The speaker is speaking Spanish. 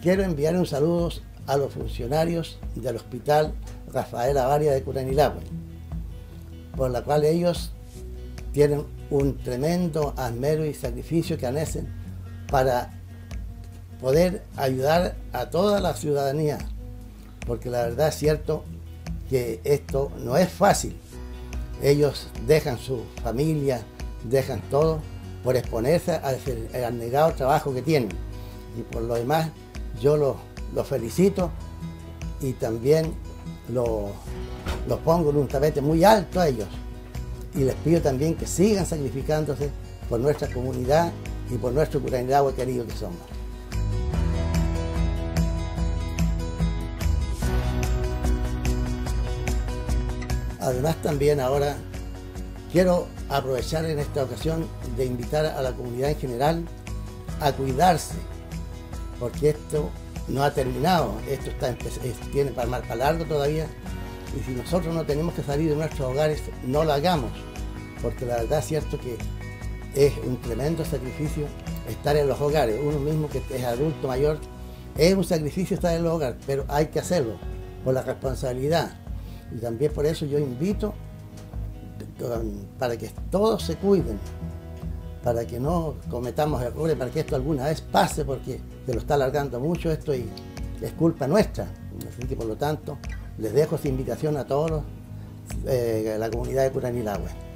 Quiero enviar un saludo a los funcionarios del Hospital Rafael Avaria de Curanilagüe, por la cual ellos tienen un tremendo esmero y sacrificio que hacen para poder ayudar a toda la ciudadanía, porque la verdad es cierto que esto no es fácil. Ellos dejan su familia, dejan todo por exponerse al, negado trabajo que tienen. Y por lo demás, yo los, felicito y también los, pongo en un tapete muy alto a ellos. Y les pido también que sigan sacrificándose por nuestra comunidad y por nuestro Curanilagua querido que somos. Además también ahora quiero aprovechar en esta ocasión de invitar a la comunidad en general a cuidarse, porque esto no ha terminado, esto tiene para largo todavía, y si nosotros no tenemos que salir de nuestros hogares, no lo hagamos, porque la verdad es cierto que es un tremendo sacrificio estar en los hogares, uno mismo que es adulto mayor, es un sacrificio estar en los hogares, pero hay que hacerlo por la responsabilidad. Y también por eso yo invito para que todos se cuiden, para que no cometamos errores, para que esto alguna vez pase, porque se lo está alargando mucho esto y es culpa nuestra. Así que por lo tanto, les dejo esta invitación a todos eh, la comunidad de Curanilagüe.